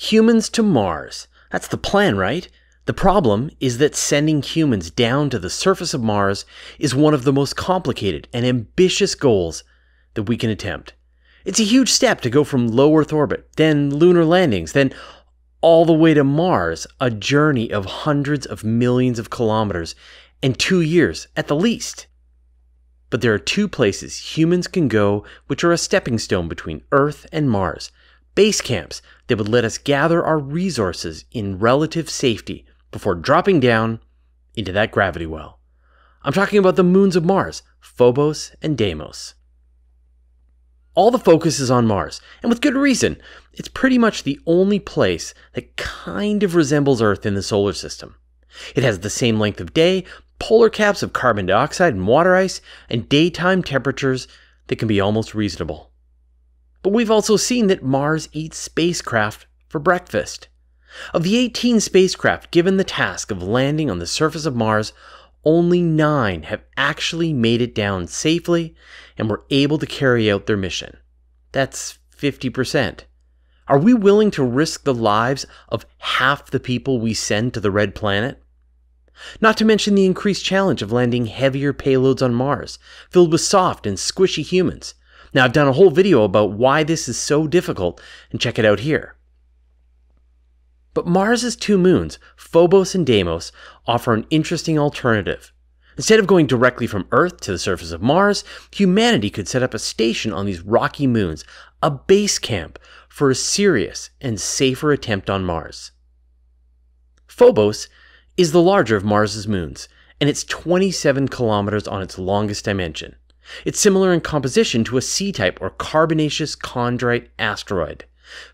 Humans to Mars. That's the plan, right? The problem is that sending humans down to the surface of Mars is one of the most complicated and ambitious goals that we can attempt. It's a huge step to go from low Earth orbit, then lunar landings, then all the way to Mars, a journey of hundreds of millions of kilometers and two years at the least. But there are two places humans can go which are a stepping stone between Earth and Mars, base camps that would let us gather our resources in relative safety before dropping down into that gravity well. I'm talking about the moons of Mars, Phobos and Deimos. All the focus is on Mars, and with good reason. It's pretty much the only place that kind of resembles Earth in the solar system. It has the same length of day, polar caps of carbon dioxide and water ice, and daytime temperatures that can be almost reasonable. But we've also seen that Mars eats spacecraft for breakfast. Of the 18 spacecraft given the task of landing on the surface of Mars, only nine have actually made it down safely and were able to carry out their mission. That's 50%. Are we willing to risk the lives of half the people we send to the red planet? Not to mention the increased challenge of landing heavier payloads on Mars, filled with soft and squishy humans. Now, I've done a whole video about why this is so difficult, and check it out here. But Mars's two moons, Phobos and Deimos, offer an interesting alternative. Instead of going directly from Earth to the surface of Mars, humanity could set up a station on these rocky moons, a base camp for a serious and safer attempt on Mars. Phobos is the larger of Mars's moons, and it's 27 kilometers on its longest dimension. It's similar in composition to a C-type or carbonaceous chondrite asteroid.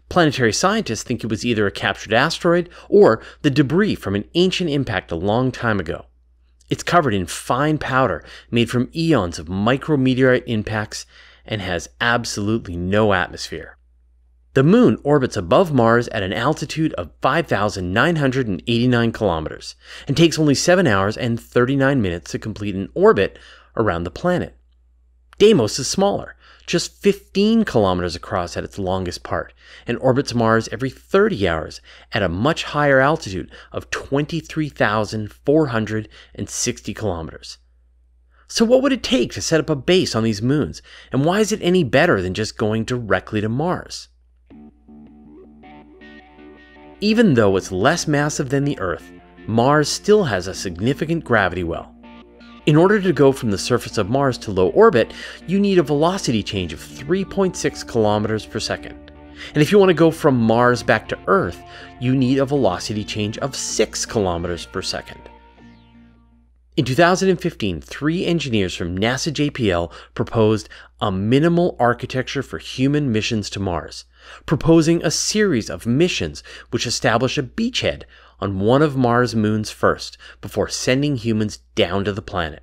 Planetary scientists think it was either a captured asteroid or the debris from an ancient impact a long time ago. It's covered in fine powder made from eons of micrometeorite impacts and has absolutely no atmosphere. The moon orbits above Mars at an altitude of 5,989 kilometers and takes only 7 hours and 39 minutes to complete an orbit around the planet. Deimos is smaller, just 15 kilometers across at its longest part, and orbits Mars every 30 hours at a much higher altitude of 23,460 kilometers. So, what would it take to set up a base on these moons, and why is it any better than just going directly to Mars? Even though it's less massive than the Earth, Mars still has a significant gravity well. In order to go from the surface of Mars to low orbit, you need a velocity change of 3.6 kilometers per second. And if you want to go from Mars back to Earth, you need a velocity change of 6 kilometers per second. In 2015, three engineers from NASA JPL proposed a minimal architecture for human missions to Mars, proposing a series of missions which establish a beachhead on one of Mars' moons first before sending humans down to the planet.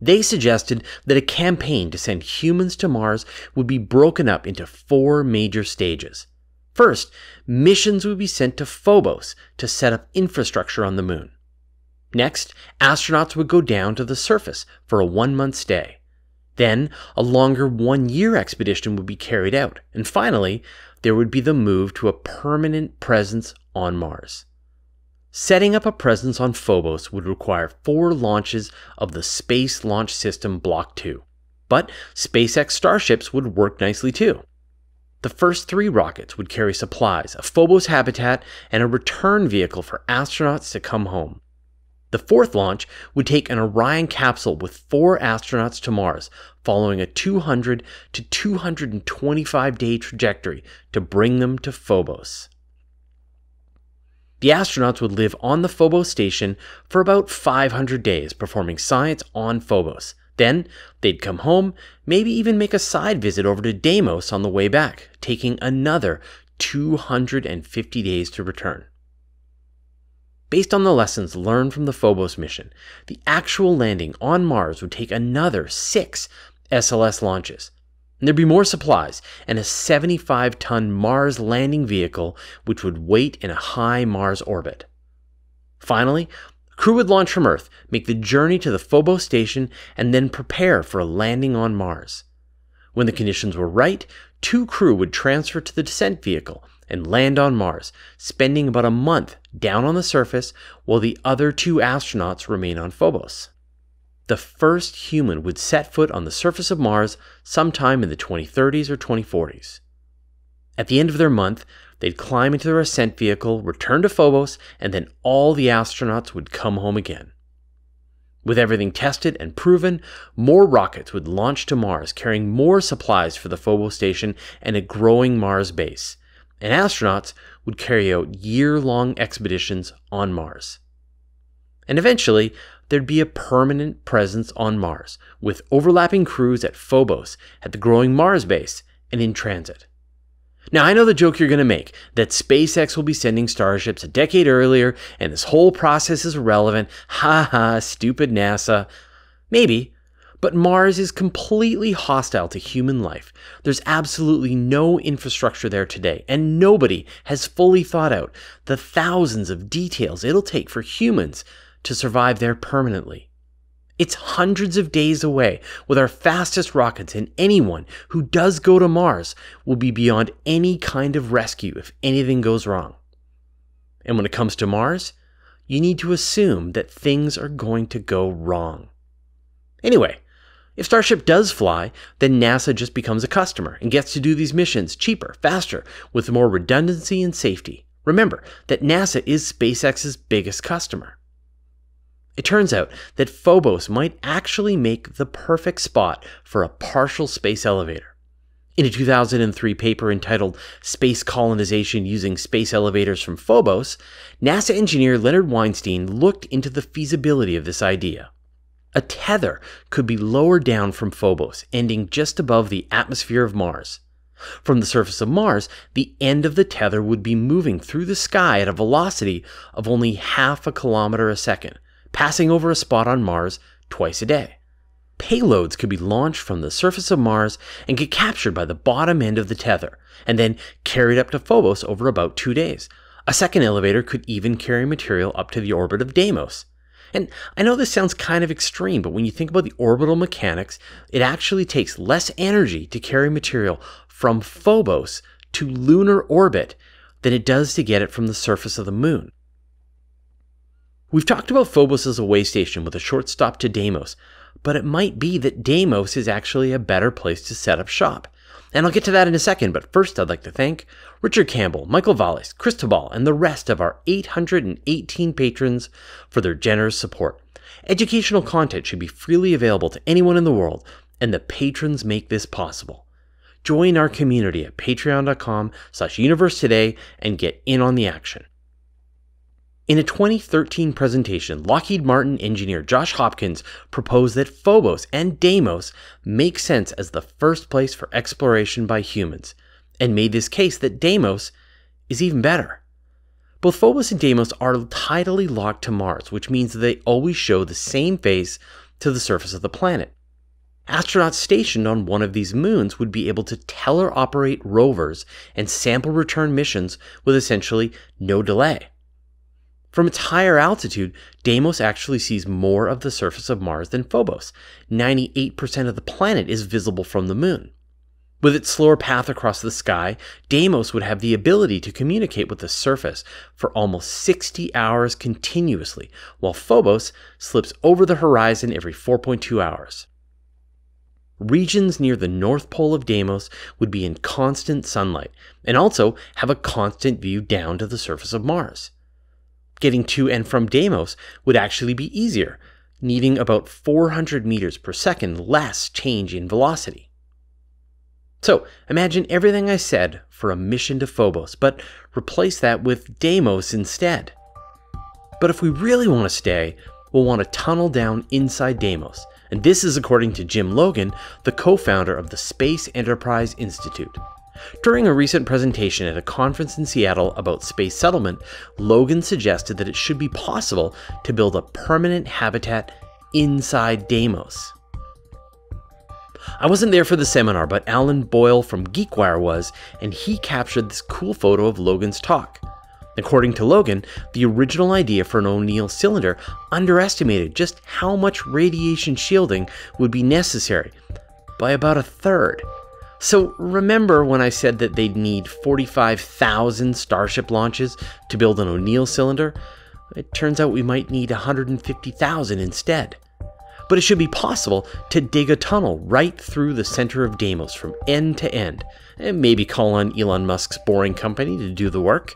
They suggested that a campaign to send humans to Mars would be broken up into four major stages. First, missions would be sent to Phobos to set up infrastructure on the moon. Next, astronauts would go down to the surface for a one month stay. Then, a longer one year expedition would be carried out. And finally, there would be the move to a permanent presence on Mars. Setting up a presence on Phobos would require four launches of the Space Launch System Block 2. But SpaceX Starships would work nicely too. The first three rockets would carry supplies, a Phobos habitat, and a return vehicle for astronauts to come home. The fourth launch would take an Orion capsule with four astronauts to Mars, following a 200 to 225 day trajectory to bring them to Phobos. The astronauts would live on the Phobos station for about 500 days, performing science on Phobos. Then they'd come home, maybe even make a side visit over to Deimos on the way back, taking another 250 days to return. Based on the lessons learned from the Phobos mission, the actual landing on Mars would take another six SLS launches. And there'd be more supplies and a 75 ton Mars landing vehicle which would wait in a high Mars orbit. Finally, crew would launch from Earth, make the journey to the Phobos station, and then prepare for a landing on Mars. When the conditions were right, two crew would transfer to the descent vehicle and land on Mars, spending about a month down on the surface while the other two astronauts remain on Phobos. The first human would set foot on the surface of Mars sometime in the 2030s or 2040s. At the end of their month, they'd climb into their ascent vehicle, return to Phobos, and then all the astronauts would come home again. With everything tested and proven, more rockets would launch to Mars, carrying more supplies for the Phobos station and a growing Mars base. And astronauts would carry out year long expeditions on Mars. And eventually, there'd be a permanent presence on Mars, with overlapping crews at Phobos, at the growing Mars base, and in transit. Now, I know the joke you're going to make that SpaceX will be sending starships a decade earlier and this whole process is irrelevant. Ha ha, stupid NASA. Maybe, but Mars is completely hostile to human life. There's absolutely no infrastructure there today, and nobody has fully thought out the thousands of details it'll take for humans to survive there permanently. It's hundreds of days away with our fastest rockets, and anyone who does go to Mars will be beyond any kind of rescue if anything goes wrong. And when it comes to Mars, you need to assume that things are going to go wrong. Anyway, if Starship does fly, then NASA just becomes a customer and gets to do these missions cheaper, faster, with more redundancy and safety. Remember that NASA is SpaceX's biggest customer. It turns out that Phobos might actually make the perfect spot for a partial space elevator. In a 2003 paper entitled Space Colonization Using Space Elevators from Phobos, NASA engineer Leonard Weinstein looked into the feasibility of this idea. A tether could be lowered down from Phobos, ending just above the atmosphere of Mars. From the surface of Mars, the end of the tether would be moving through the sky at a velocity of only half a kilometer a second, passing over a spot on Mars twice a day. Payloads could be launched from the surface of Mars and get captured by the bottom end of the tether, and then carried up to Phobos over about two days. A second elevator could even carry material up to the orbit of Deimos. And I know this sounds kind of extreme, but when you think about the orbital mechanics, it actually takes less energy to carry material from Phobos to lunar orbit than it does to get it from the surface of the moon. We've talked about Phobos as a way station with a short stop to Deimos, but it might be that Deimos is actually a better place to set up shop. And I'll get to that in a second, but first I'd like to thank Richard Campbell, Michael Valles, Cristobal, and the rest of our 818 patrons for their generous support. Educational content should be freely available to anyone in the world, and the patrons make this possible. Join our community at patreon.com slash universe today and get in on the action. In a 2013 presentation, Lockheed Martin engineer Josh Hopkins proposed that Phobos and Deimos make sense as the first place for exploration by humans, and made this case that Deimos is even better. Both Phobos and Deimos are tidally locked to Mars, which means they always show the same face to the surface of the planet. Astronauts stationed on one of these moons would be able to teleoperate rovers and sample return missions with essentially no delay. From its higher altitude, Deimos actually sees more of the surface of Mars than Phobos. 98% of the planet is visible from the moon. With its slower path across the sky, Deimos would have the ability to communicate with the surface for almost 60 hours continuously, while Phobos slips over the horizon every 4.2 hours. Regions near the North Pole of Deimos would be in constant sunlight and also have a constant view down to the surface of Mars getting to and from Deimos would actually be easier, needing about 400 meters per second less change in velocity. So imagine everything I said for a mission to Phobos, but replace that with Deimos instead. But if we really want to stay, we'll want to tunnel down inside Deimos, and this is according to Jim Logan, the co founder of the Space Enterprise Institute. During a recent presentation at a conference in Seattle about space settlement, Logan suggested that it should be possible to build a permanent habitat inside Deimos. I wasn't there for the seminar, but Alan Boyle from GeekWire was, and he captured this cool photo of Logan's talk. According to Logan, the original idea for an O'Neill cylinder underestimated just how much radiation shielding would be necessary by about a third. So, remember when I said that they'd need 45,000 Starship launches to build an O'Neill cylinder? It turns out we might need 150,000 instead. But it should be possible to dig a tunnel right through the center of Deimos from end to end, and maybe call on Elon Musk's boring company to do the work.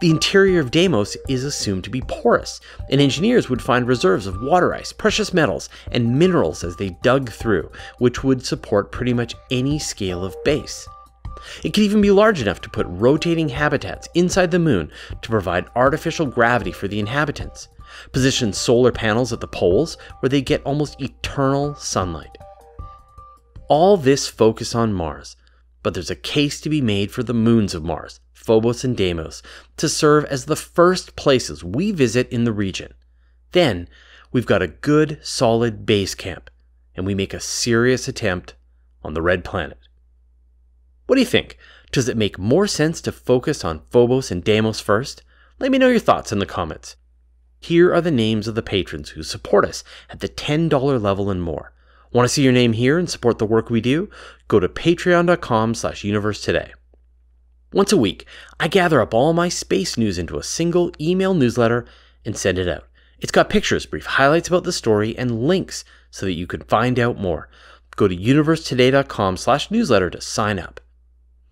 The interior of Deimos is assumed to be porous, and engineers would find reserves of water ice, precious metals, and minerals as they dug through, which would support pretty much any scale of base. It could even be large enough to put rotating habitats inside the moon to provide artificial gravity for the inhabitants, position solar panels at the poles where they get almost eternal sunlight. All this focus on Mars, but there's a case to be made for the moons of Mars, Phobos and Deimos, to serve as the first places we visit in the region. Then, we've got a good, solid base camp, and we make a serious attempt on the Red Planet. What do you think? Does it make more sense to focus on Phobos and Deimos first? Let me know your thoughts in the comments. Here are the names of the patrons who support us at the $10 level and more. Want to see your name here and support the work we do? Go to patreon.com slash universe today. Once a week, I gather up all my space news into a single email newsletter and send it out. It's got pictures, brief highlights about the story, and links so that you can find out more. Go to universetoday.com slash newsletter to sign up.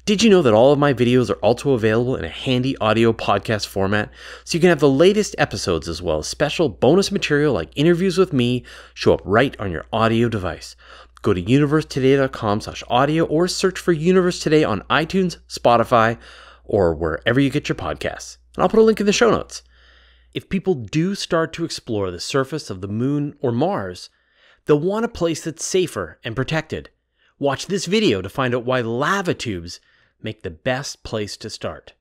Did you know that all of my videos are also available in a handy audio podcast format? So you can have the latest episodes as well as special bonus material like interviews with me show up right on your audio device. Go to universetoday.com slash audio or search for Universe Today on iTunes, Spotify, or wherever you get your podcasts. And I'll put a link in the show notes. If people do start to explore the surface of the moon or Mars, they'll want a place that's safer and protected. Watch this video to find out why lava tubes make the best place to start.